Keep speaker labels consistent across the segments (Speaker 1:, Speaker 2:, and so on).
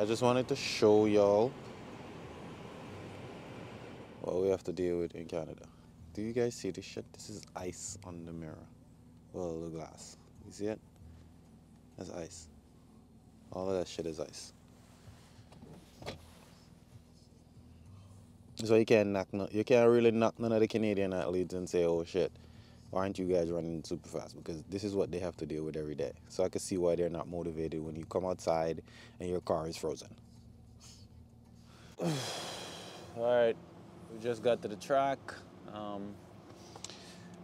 Speaker 1: I just wanted to show y'all what we have to deal with in Canada. Do you guys see this shit? This is ice on the mirror. Well, the glass. You see it? That's ice. All of that shit is ice. So you can't knock no, you can't really knock none of the Canadian athletes and say, oh shit, why aren't you guys running super fast? Because this is what they have to deal with every day. So I can see why they're not motivated when you come outside and your car is frozen. All right, we just got to the track. Um,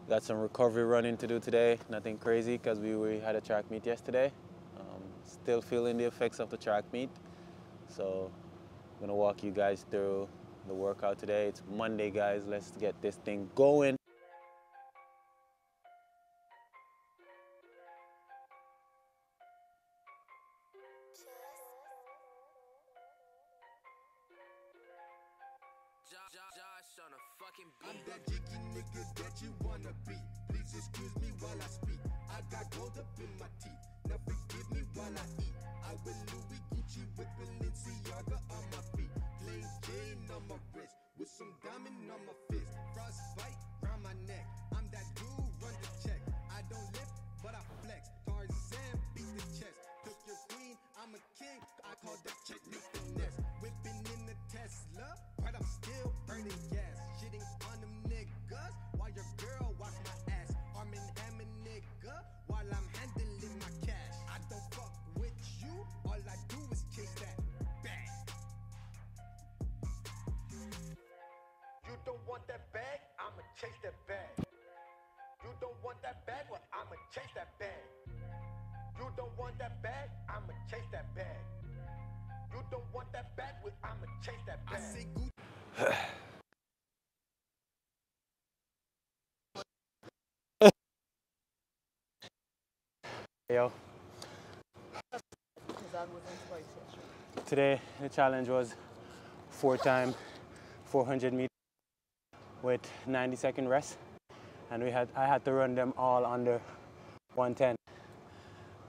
Speaker 1: got some recovery running to do today. Nothing crazy because we, we had a track meet yesterday. Um, still feeling the effects of the track meet. So I'm gonna walk you guys through the workout today. It's Monday, guys. Let's get this thing going.
Speaker 2: Wear Louis Gucci with Balenciaga on my feet. Plain Jane on my wrist with some diamond on my fist. Frostbite round my neck. I'm that dude, run the check. I don't lift, but I flex. Tarzan beat the chest. Took your queen, I'm a king. I call that check me finesse. Whipping in the Tesla, but I'm still burning gas. Want that bag? I'ma chase that bag. You don't want that bag? Well, I'ma chase that bag. You don't want that bag? I'ma chase that bag. You don't want that bag? Well, I'ma chase that bag. I say good.
Speaker 1: Yo. Today the challenge was four time 400 meters with 90 second rest and we had I had to run them all under 110.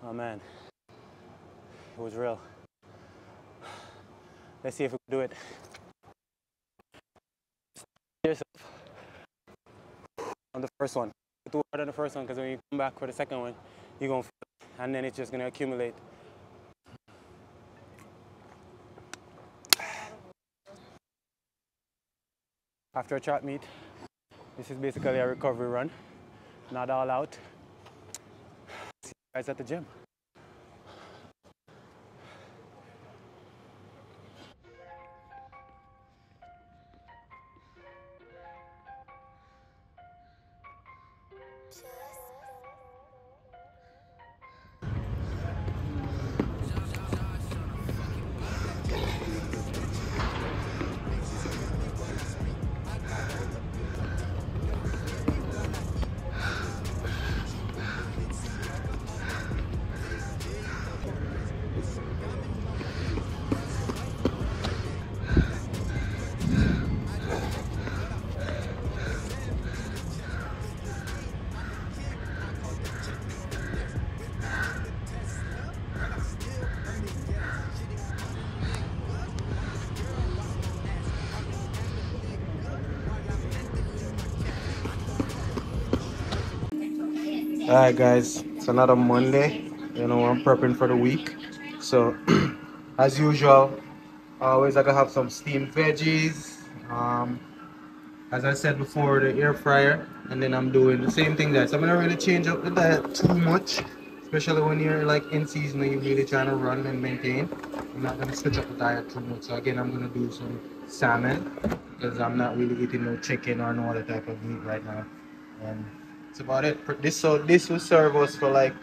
Speaker 1: Oh man. It was real. Let's see if we can do it. On the first one. Too hard on the first one because when you come back for the second one, you're gonna feel and then it's just gonna accumulate. After a track meet, this is basically a recovery run, not all out. See you guys at the gym. All right, guys, it's another Monday. You know, I'm prepping for the week. So, as usual, always I gotta have some steamed veggies. Um, as I said before, the air fryer, and then I'm doing the same thing guys. I'm gonna really change up the diet too much, especially when you're like in season and you're really trying to run and maintain. I'm not gonna switch up the diet too much. So again, I'm gonna do some salmon because I'm not really eating no chicken or no other type of meat right now. And that's about it. This so this will serve us for like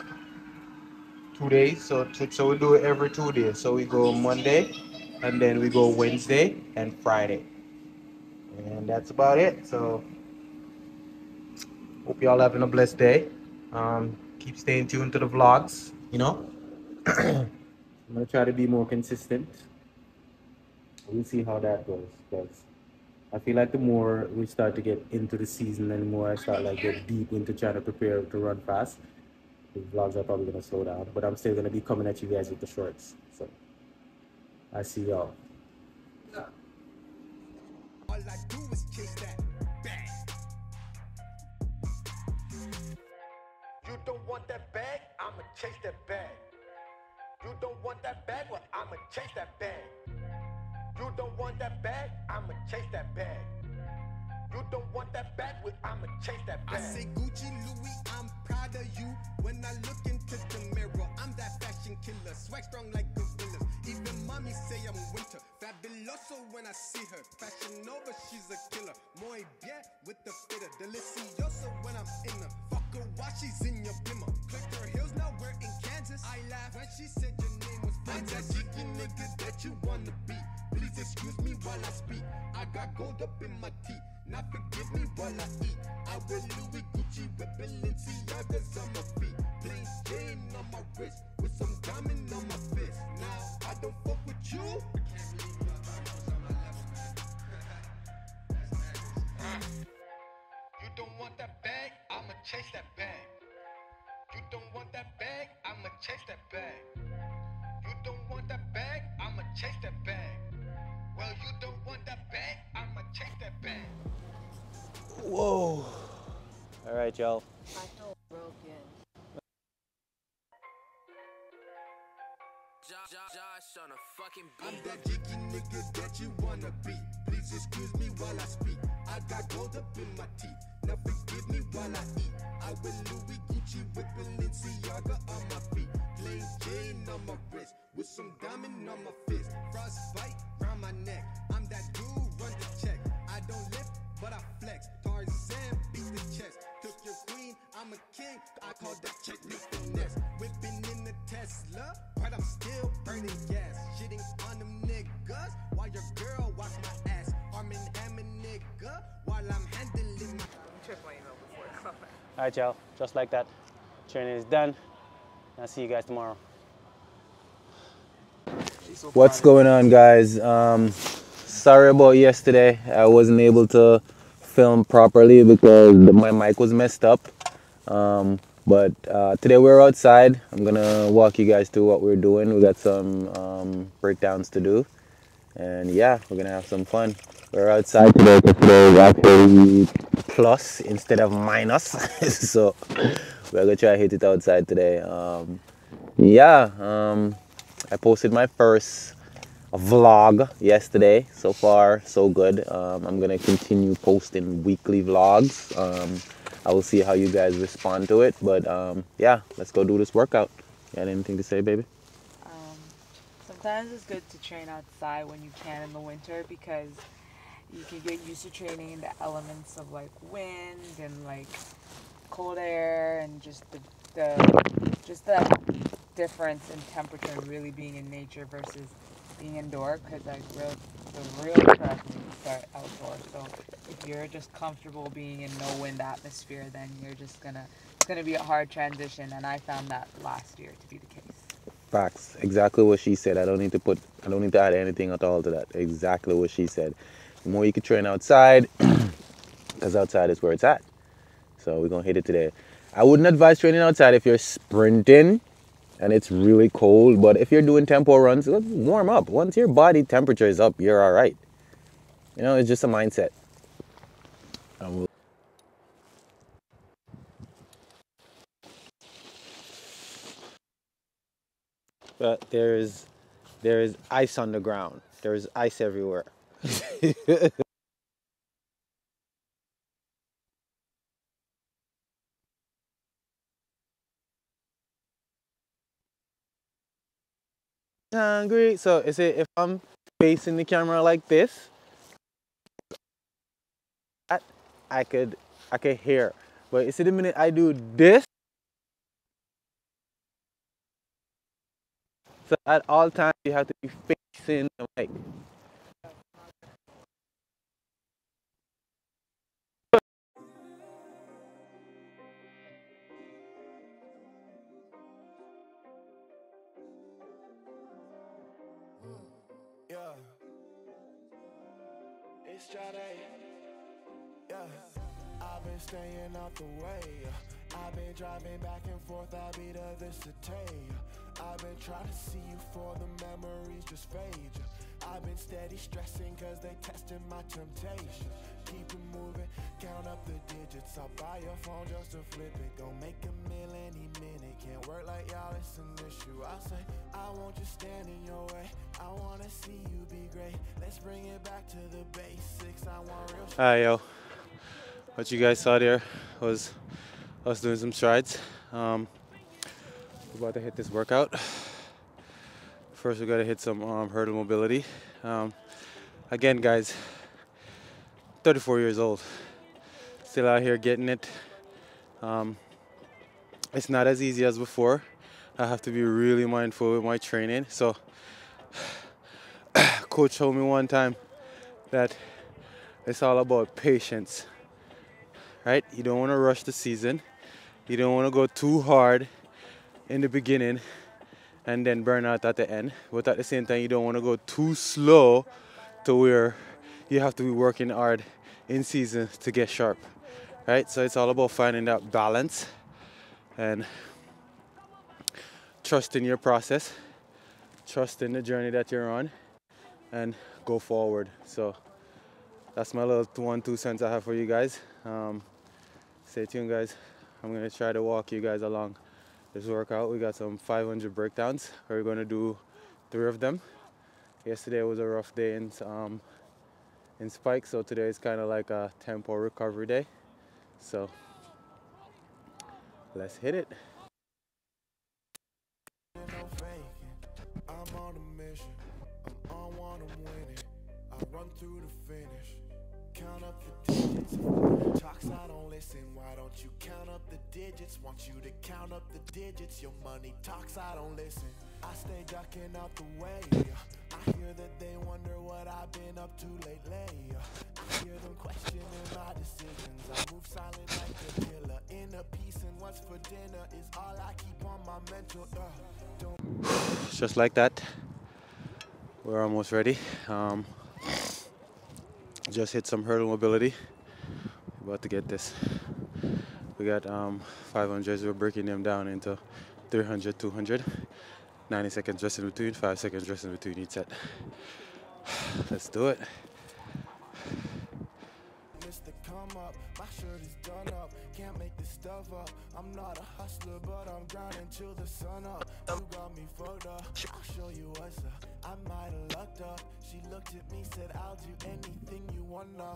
Speaker 1: two days. So so we do it every two days. So we go Monday, and then we go Wednesday and Friday, and that's about it. So hope y'all having a blessed day. Um, keep staying tuned to the vlogs. You know, I'm gonna try to be more consistent. We'll see how that goes. Because I feel like the more we start to get into the season and the more I start like get deep into trying to prepare to run fast, the vlogs are probably gonna slow down. But I'm still gonna be coming at you guys with the shorts. So
Speaker 3: I see y'all.
Speaker 2: You don't want that bag? I'ma chase that bag. You don't want that bag? Well, I'ma chase that bag. You don't want that bag? I'ma chase that bag. You don't want that bag? Well, I'ma chase that bag. I say Gucci, Louis, I'm proud of you. When I look into the mirror, I'm that fashion killer. Swag strong like gorillas. Even mommy say I'm winter. Fabuloso when I see her. Fashion Nova, she's a killer. Muy bien with the fitter. Delicioso when I'm in her. Her while she's in your bimmer. Click her heels, now we're in Kansas. I laugh when she said your name was I'm that cheeky nigga that you wanna be. Please excuse me while I speak. I got gold up in my teeth. Now forgive me while I eat. I wear Louis Gucci with Balenciagas on my feet. Plain chain on my wrist with some diamond on my fist. Now I don't fuck with you. I can't You chase that bag. You don't want that bag? I'ma chase that bag. You don't want that bag? I'ma chase that bag. Well, you don't want that bag? I'ma chase that bag.
Speaker 1: Whoa. All right, y'all.
Speaker 4: My toe broken.
Speaker 5: Josh on a fucking
Speaker 2: I'm that jiggy nigga that you wanna be. Please excuse me while I speak. I got gold up in my teeth. While I eat. I wear Louis Gucci with Balenciaga on my feet. Plain chain on my wrist with some diamond on my fist. Frostbite round my neck. I'm that dude, run the check. I don't lift, but I flex. Tarzan beat the chest. Took your queen, I'm a king. I call that technique finesse. Whipping in the Tesla, but I'm still burning gas. Shitting on them niggas while your girl wash my ass. Armin Hammer nigga while I'm handling my.
Speaker 4: Check my email before I come.
Speaker 1: All right, y'all. Just like that. Training is done. I'll see you guys tomorrow. What's going on, guys? Um, sorry about yesterday. I wasn't able to film properly because my mic was messed up. Um, but uh, today we're outside. I'm gonna walk you guys through what we're doing. We got some um, breakdowns to do, and yeah, we're gonna have some fun. We're outside today because today is actually plus instead of minus, so we're gonna try to hit it outside today. Um, yeah, um, I posted my first vlog yesterday. So far, so good. Um, I'm gonna continue posting weekly vlogs. Um, I will see how you guys respond to it. But um, yeah, let's go do this workout. You got anything to say, baby?
Speaker 4: Um, sometimes it's good to train outside when you can in the winter because you can get used to training in the elements of like wind and like cold air and just the, the just the difference in temperature and really being in nature versus being indoor because like real the real when you start outdoors. So if you're just comfortable being in no wind atmosphere, then you're just gonna it's gonna be a hard transition. And I found that last year to be the case.
Speaker 1: Facts. Exactly what she said. I don't need to put. I don't need to add anything at all to that. Exactly what she said. The more you can train outside, because outside is where it's at. So we're gonna hit it today. I wouldn't advise training outside if you're sprinting and it's really cold. But if you're doing tempo runs, warm up. Once your body temperature is up, you're all right. You know, it's just a mindset. But there is there is ice on the ground. There is ice everywhere. Hungry. So is it if I'm facing the camera like this, I, I could I could hear. But you see the minute I do this, so at all times you have to be facing the mic.
Speaker 2: It's Jade. Yeah. I've been staying out the way. I've been driving back and forth. I be the this.
Speaker 6: I've been trying to see you for the memories just fade. I've been steady stressing cause they testing my temptation. Keep it moving, count up the digits. I'll buy your phone just to flip it. Gon' make a meal any minute. Can't work like y'all, it's an issue. I say, I won't just stand in your
Speaker 1: Hi, yo. What you guys saw there was us doing some strides. Um, we're about to hit this workout. First, we gotta hit some um, hurdle mobility. Um, again, guys, 34 years old, still out here getting it. Um, it's not as easy as before. I have to be really mindful with my training. So, coach told me one time that it's all about patience, right? You don't want to rush the season. You don't want to go too hard in the beginning and then burn out at the end. But at the same time, you don't want to go too slow to where you have to be working hard in season to get sharp, right? So it's all about finding that balance and trusting your process, trusting the journey that you're on, and go forward. So that's my little one, two cents I have for you guys. Um, stay tuned, guys. I'm gonna try to walk you guys along this workout. We got some 500 breakdowns. We're gonna do three of them. Yesterday was a rough day in um, in Spike, so today is kind of like a tempo recovery day. So let's hit it.
Speaker 6: Talks, I don't listen. Why don't you count up the digits? Want you to count up the digits. Your money talks, I don't listen. I stay ducking out the way. I hear that they wonder what I've been up to lately. I hear them questioning my decisions. I move silent like a killer. Inner peace and what's for dinner is all I keep on my mental. Uh,
Speaker 1: just like that. We're almost ready. Um, just hit some hurdle mobility. About to get this. We got um, 500s. We're breaking them down into 300, 200. 90 seconds rest in between, 5 seconds rest in between each set. Let's do it.
Speaker 6: Can't make this stuff up. I'm not a hustler, but I'm grinding till the sun up. You got me. I'll show you what's up. I might have lucked up. She looked at me, said, I'll do anything you wanna.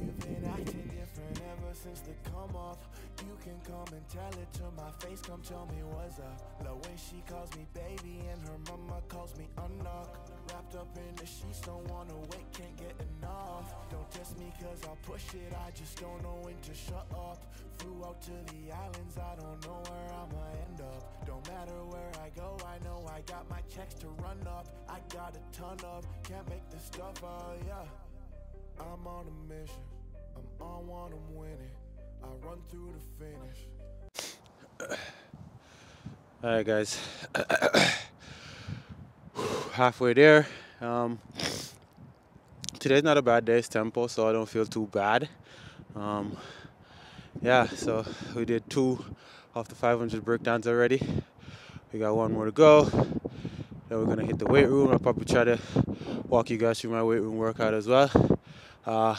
Speaker 6: You've been acting different ever since the come off. You can come and tell it to my face. Come tell me what's up. Love when she calls me baby and her mama calls me unknock. Wrapped up in the sheets, don't wanna wait, can't get enough. Don't test me cause I'll push it, I just don't know when to shut up. Flew out to the islands, I don't know where I'ma end up. Don't matter where I go, I know I got my checks to run up. I got a ton of, can't make this stuff up, yeah. I'm on a mission, I'm on one, I'm winning. I run through the finish.
Speaker 1: All right, guys. Halfway there. Um, today's not a bad day. It's tempo, so I don't feel too bad. Um, yeah, so we did two of the 500 breakdowns already. We got one more to go. Then we're gonna hit the weight room. I'll probably try to walk you guys through my weight room workout as well. Uh,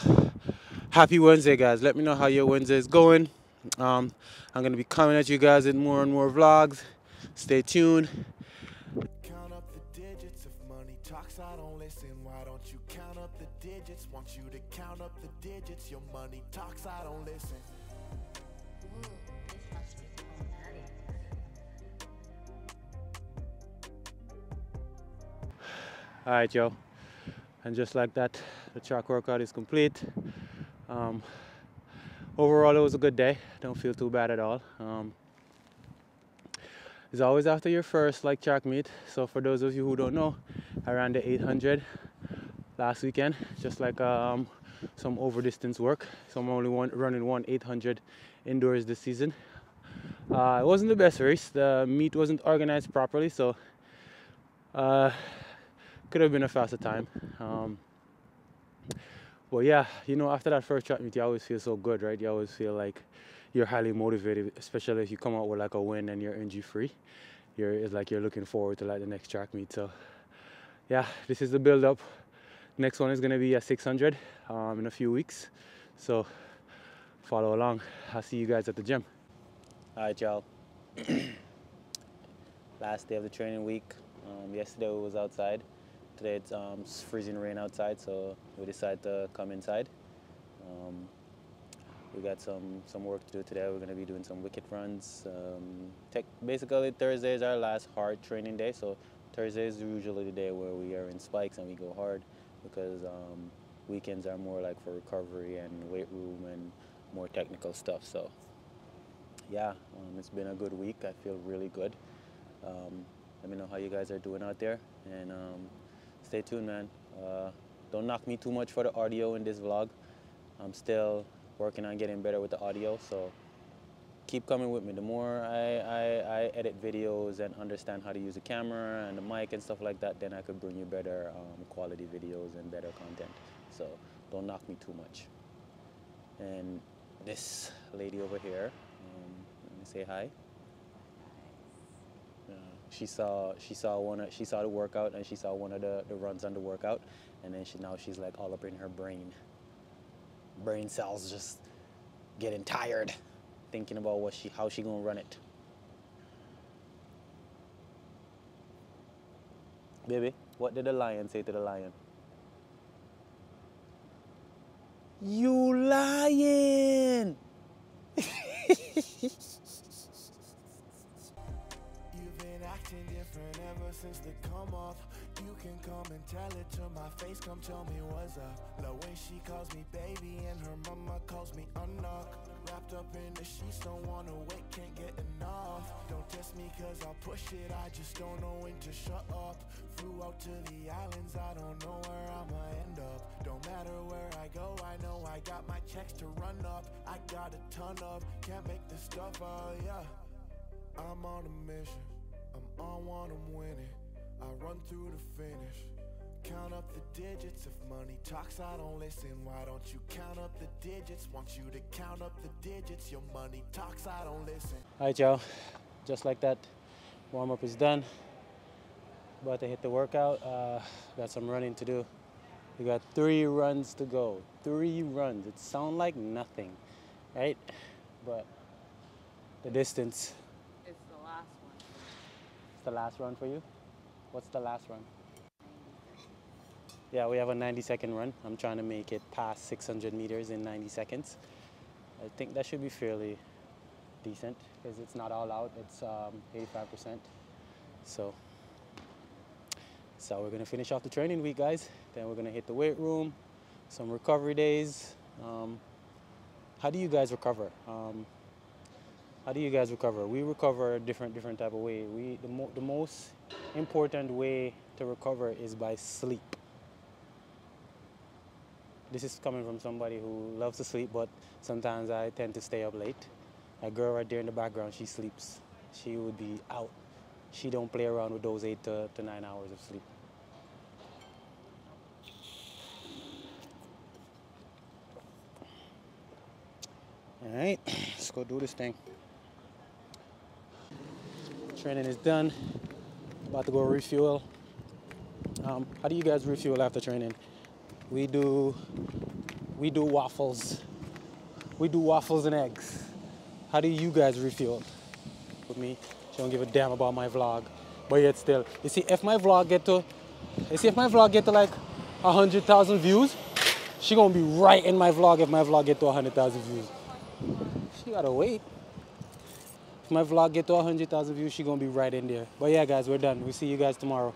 Speaker 1: happy Wednesday, guys. Let me know how your Wednesday is going. Um, I'm gonna be coming at you guys in more and more vlogs. Stay tuned.
Speaker 6: Count up the digits. If money talks, I don't listen. Why don't you count up the digits? Want you to count up the digits. Your money talks, I don't listen.
Speaker 1: All right, yo. And just like that, the track workout is complete. Um, overall, it was a good day. Don't feel too bad at all. Um, it's always after your first like track meet. So for those of you who don't know, I ran the 800 last weekend, just like um, some over distance work. So I'm only one, running one 800 indoors this season. Uh, it wasn't the best race. The meet wasn't organized properly, so uh, could have been a faster time. Um, but yeah, you know, after that first track meet, you always feel so good, right? You always feel like you're highly motivated, especially if you come out with like a win and you're injury free. you're it's like you're looking forward to like the next track meet. So yeah, this is the build up. Next one is gonna be a 600 um, in a few weeks. So follow along. I'll see you guys at the gym. All right, y'all. Last day of the training week. Um, yesterday we was outside. Today it's um, freezing rain outside, so we decided to come inside. Um, we got some some work to do today. We're gonna be doing some wicket runs. Um, tech, basically, Thursday is our last hard training day. So Thursday is usually the day where we are in spikes and we go hard because um, weekends are more like for recovery and weight room and more technical stuff. So yeah, um, it's been a good week. I feel really good. Um, let me know how you guys are doing out there, and um, stay tuned, man. Uh, don't knock me too much for the audio in this vlog. I'm still working on getting better with the audio, so keep coming with me. The more I, I, I edit videos and understand how to use the camera and the mic and stuff like that, then I could bring you better um, quality videos and better content. So don't knock me too much. And this lady over here, um, let me say hi. She saw she saw one she saw the workout and she saw one of the, the runs on the workout. And then she now she's like all up in her brain. Brain cells just getting tired thinking about what she how she gonna run it. Baby what did the lion say to the lion? You lying
Speaker 6: come off. You can come and tell it to my face, come tell me what's up. Love when she calls me baby and her mama calls me unknock. Wrapped up in the sheets, don't wanna wait, can't get enough. Don't test me cause I'll push it, I just don't know when to shut up. Flew out to the islands, I don't know where I'ma end up. Don't matter where I go, I know I got my checks to run up. I got a ton of, can't make this stuff up, yeah. I'm on a mission. I'm on one, I'm winning. I run through the finish. Count up the digits. If money talks, I don't listen. Why don't you count up the digits? Want you to count up the digits. Your money talks, I don't listen.
Speaker 1: All right, y'all. Just like that, warm up is done. About to hit the workout. Uh, got some running to do. We got three runs to go. Three runs. It sounds like nothing, right? But the distance.
Speaker 4: It's the last one.
Speaker 1: It's the last run for you. What's the last run? Yeah, we have a 90 second run. I'm trying to make it past 600 meters in 90 seconds. I think that should be fairly decent because it's not all out. It's um, 85%. So, so we're gonna finish off the training week, guys. Then we're gonna hit the weight room, some recovery days. Um, how do you guys recover? Um, how do you guys recover? We recover a different, different type of way. We the, mo- the most important way to recover is by sleep. This is coming from somebody who loves to sleep, but sometimes I tend to stay up late. That girl right there in the background, she sleeps. She would be out. She don't play around with those eight to, to nine hours of sleep. All right, let's go do this thing. Training is done. About to go refuel. Um, how do you guys refuel after training? We do we do waffles. We do waffles and eggs. How do you guys refuel? With me, she don't give a damn about my vlog, but yet still, you see, if my vlog get to, you see, if my vlog get to like a hundred thousand views, she gonna be right in my vlog if my vlog get to a hundred thousand views. She gotta wait. My vlog get to 100,000 views, she gonna be right in there. But yeah, guys, we're done. We'll see you guys tomorrow.